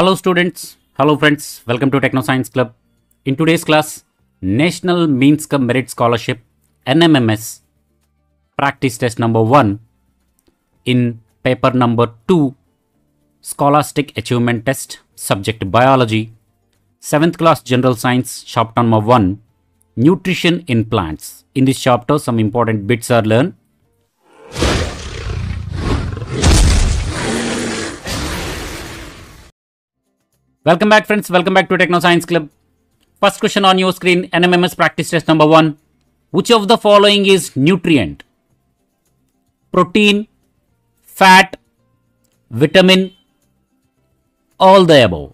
Hello students, hello friends, welcome to Techno Science Club. In today's class, National Means Merit Scholarship NMMS practice test number 1 in paper number 2 Scholastic Achievement Test subject Biology. 7th class General Science chapter number 1 Nutrition in Plants. In this chapter some important bits are learned Welcome back friends, welcome back to Techno Science Club. First question on your screen, NMMS practice test number 1. Which of the following is nutrient? Protein, fat, vitamin, all the above.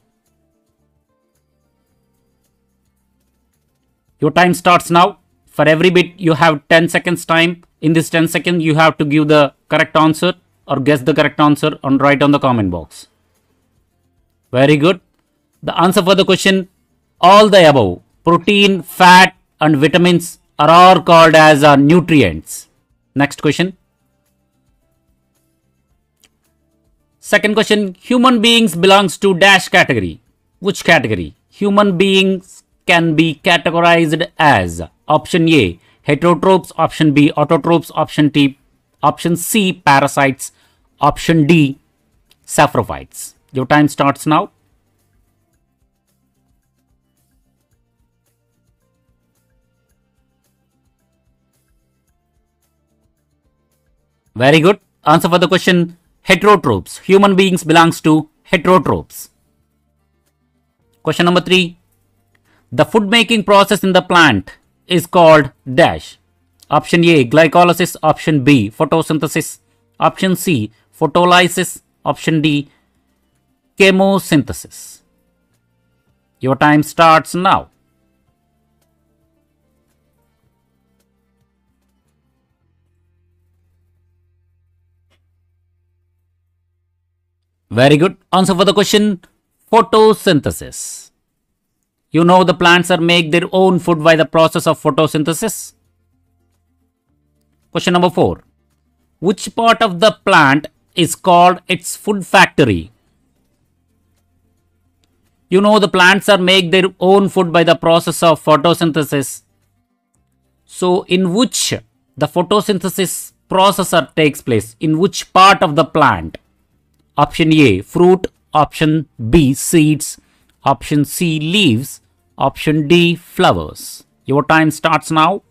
Your time starts now. For every bit you have 10 seconds time. In this 10 seconds you have to give the correct answer or guess the correct answer and write on the comment box. Very good. The answer for the question, all the above, protein, fat and vitamins are all called as uh, nutrients. Next question. Second question, human beings belongs to dash category. Which category? Human beings can be categorized as option A, heterotrophs, option B, autotrophs, option T, option C, parasites, option D, saprophytes. Your time starts now. Very good. Answer for the question heterotrophs. Human beings belongs to heterotrophs. Question number 3. The food making process in the plant is called dash. Option A glycolysis, option B photosynthesis, option C photolysis, option D chemosynthesis. Your time starts now. Very good. Answer for the question photosynthesis. You know the plants are make their own food by the process of photosynthesis. Question number 4. Which part of the plant is called its food factory? You know the plants are make their own food by the process of photosynthesis. So in which the photosynthesis processor takes place? In which part of the plant? Option A fruit, option B seeds, option C leaves, option D flowers. Your time starts now.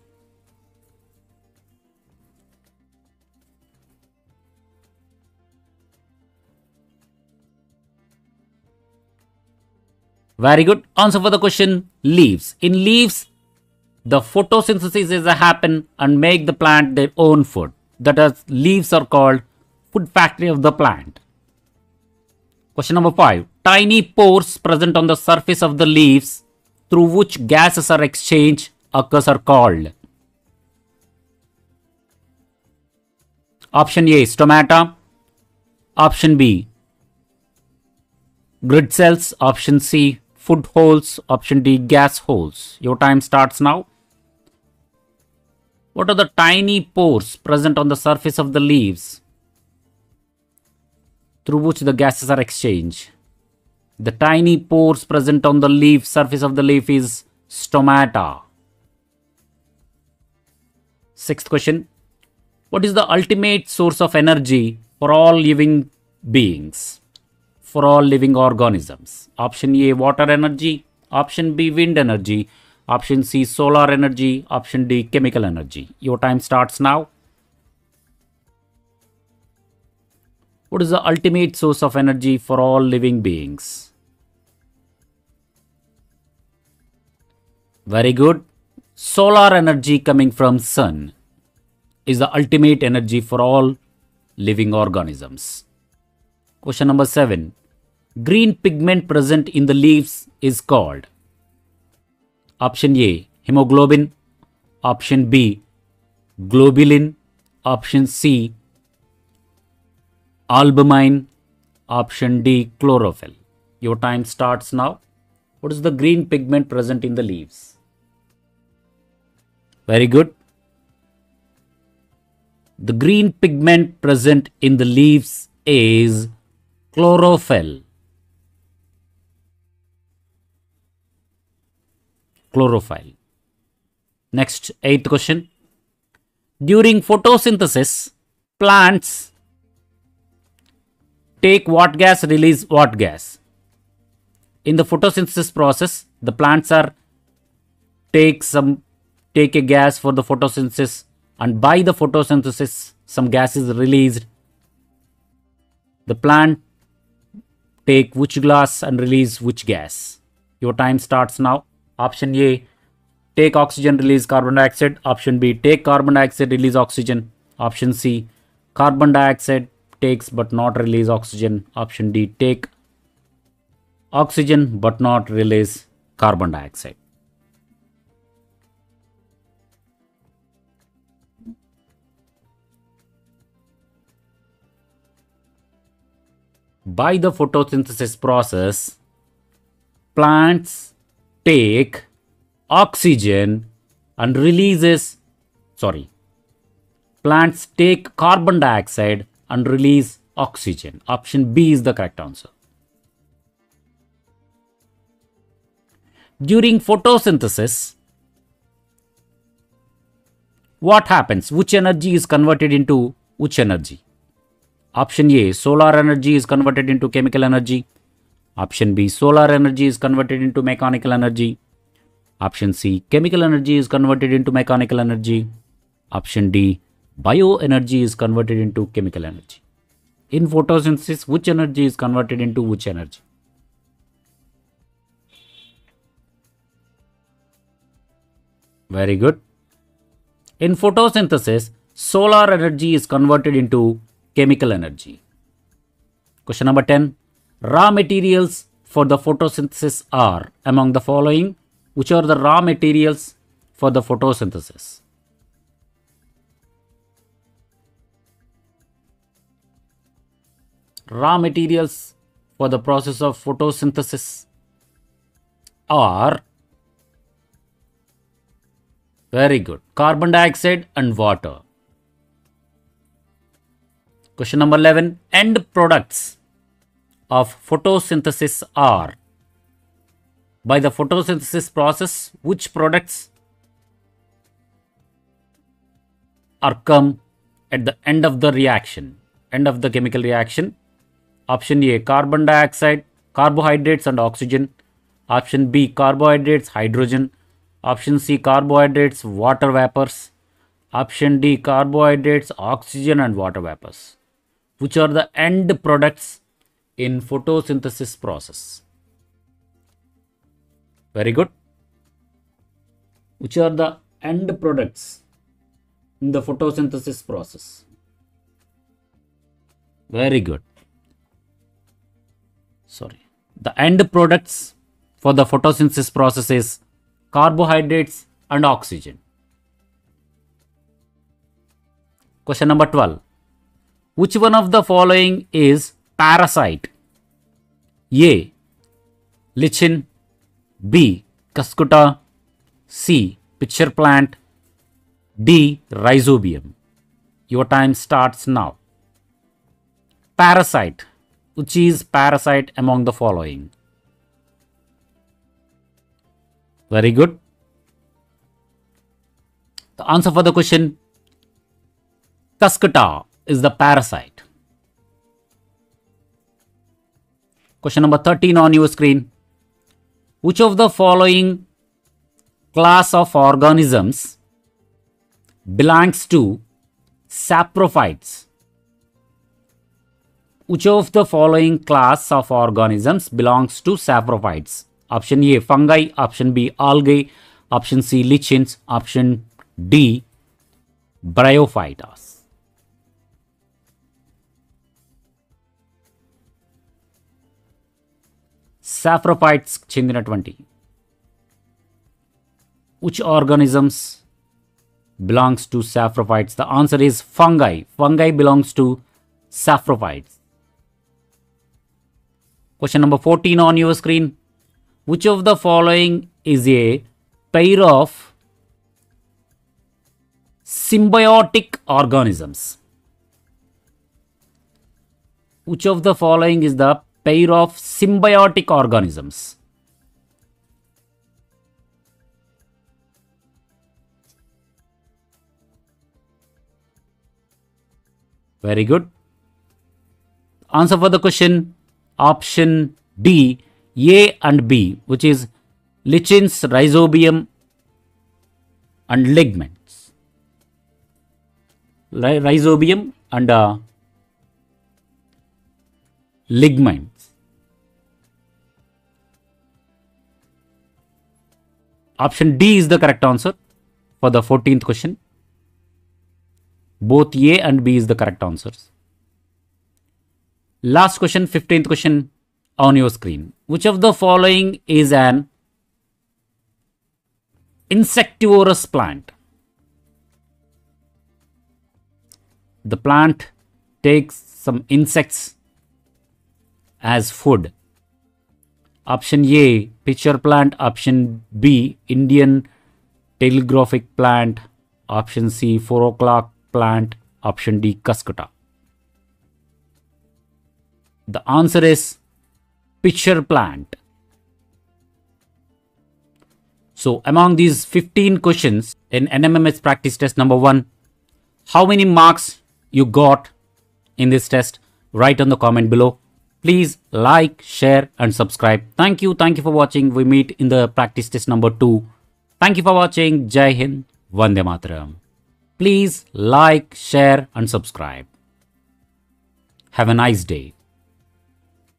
Very good. Answer for the question leaves. In leaves, the photosynthesis is a happen and make the plant their own food. That is, leaves are called food factory of the plant. Question number 5. Tiny pores present on the surface of the leaves through which gases are exchanged occurs are called. Option A. Stomata. Option B. Guard cells. Option C. Food holes. Option D. Gas holes. Your time starts now. What are the tiny pores present on the surface of the leaves? Through which the gases are exchanged. The tiny pores present on the leaf surface of the leaf is stomata. Sixth question. What is the ultimate source of energy for all living beings? For all living organisms? Option A water energy, option B wind energy, option C solar energy, option D chemical energy. Your time starts now. What is the ultimate source of energy for all living beings? Very good. Solar energy coming from sun is the ultimate energy for all living organisms. Question number 7. Green pigment present in the leaves is called Option A. Hemoglobin Option B. Globulin Option C albumin, option D, chlorophyll. Your time starts now. What is the green pigment present in the leaves? Very good. The green pigment present in the leaves is chlorophyll. Chlorophyll. Next, eighth question. During photosynthesis, plants take what gas, release what gas? In the photosynthesis process, the plants are take some take a gas for the photosynthesis and by the photosynthesis some gas is released. The plant take which glass and release which gas. Your time starts now. Option a take oxygen release carbon dioxide. Option b take carbon dioxide release oxygen. Option c carbon dioxide takes but not release oxygen option d take oxygen but not release carbon dioxide. By the photosynthesis process, plants take oxygen and releases, sorry, plants take carbon dioxide and release oxygen. Option B is the correct answer. During photosynthesis, what happens? Which energy is converted into which energy? Option A, solar energy is converted into chemical energy. Option B, solar energy is converted into mechanical energy. Option C, chemical energy is converted into mechanical energy. Option D, bioenergy is converted into chemical energy. In photosynthesis, which energy is converted into which energy? Very good. In photosynthesis, solar energy is converted into chemical energy. Question number 10. Raw materials for the photosynthesis are among the following. Which are the raw materials for the photosynthesis? Raw materials for the process of photosynthesis are very good. Carbon dioxide and water. Question number 11. End products of photosynthesis are by the photosynthesis process which products are come at the end of the reaction? End of the chemical reaction option a carbon dioxide carbohydrates and oxygen option b carbohydrates hydrogen option c carbohydrates water vapors option d carbohydrates oxygen and water vapors which are the end products in photosynthesis process. Very good. Which are the end products in the photosynthesis process? Very good. Sorry. The end products for the photosynthesis process is carbohydrates and oxygen. Question number 12. Which one of the following is parasite? A. Lichen B. Cuscuta C. Pitcher plant D. Rhizobium Your time starts now. Parasite. Which is parasite among the following? Very good. The answer for the question Cuscuta is the parasite. Question number 13 on your screen. Which of the following class of organisms belongs to saprophytes? Which of the following class of organisms belongs to saprophytes? Option A fungi, option B algae, option C lichens, option D bryophytes. సాఫ్రోఫైట్స్ చెందినటువంటి which organisms belongs to saprophytes? The answer is fungi. Fungi belongs to saprophytes. Question number 14 on your screen. Which of the following is a pair of symbiotic organisms? Which of the following is the pair of symbiotic organisms? Very good. Answer for the question option D, A and B, which is lichens, rhizobium, and ligaments. Rhizobium and uh, ligaments. Option D is the correct answer for the 14th question. Both A and B is the correct answers. Last question, 15th question on your screen. Which of the following is an insectivorous plant? The plant takes some insects as food. Option A, pitcher plant. Option B, Indian telegraphic plant. Option C, 4 o'clock plant. Option D, cuscuta. The answer is pitcher plant. So, among these 15 questions in NMMS practice test number 1, how many marks you got in this test? Write on the comment below. Please like, share, and subscribe. Thank you. Thank you for watching. We meet in the practice test number 2. Thank you for watching. Jai Hind. Vande Mataram. Please like, share, and subscribe. Have a nice day.